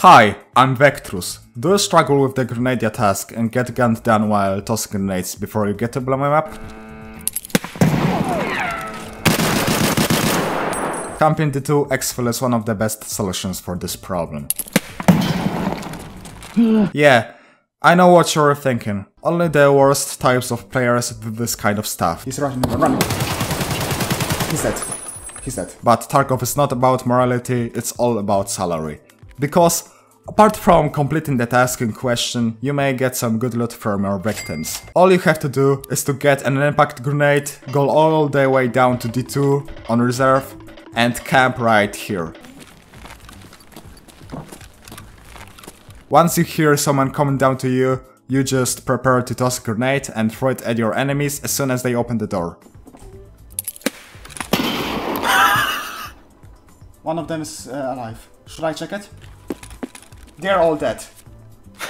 Hi, I'm Wektrus. Do you struggle with the Grenadier task and get gunned down while tossing grenades before you get to blow up? Camping D2 exfil is one of the best solutions for this problem. yeah, I know what you're thinking. Only the worst types of players do this kind of stuff. He's running, running. He's dead. He's dead. But Tarkov is not about morality, it's all about salary. Because apart from completing the task in question, you may get some good loot from your victims. All you have to do is to get an impact grenade, go all the way down to D2 on reserve, and camp right here. Once you hear someone coming down to you, you just prepare to toss a grenade and throw it at your enemies as soon as they open the door. One of them is uh, alive. Should I check it? They're all dead.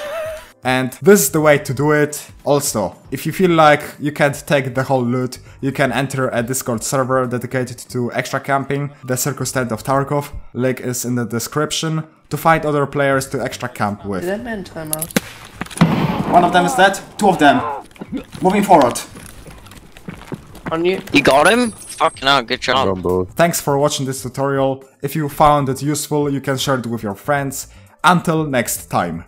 And this is the way to do it. Also, if you feel like you can't take the whole loot, you can enter a Discord server dedicated to extract camping, the Circus Tent of Tarkov, link is in the description, to find other players to extract camp with. Did that man time out? One of them is dead. Two of them. Moving forward. On you? You got him? Fucking hell, good job. on. Thanks for watching this tutorial. If you found it useful, you can share it with your friends. Until next time.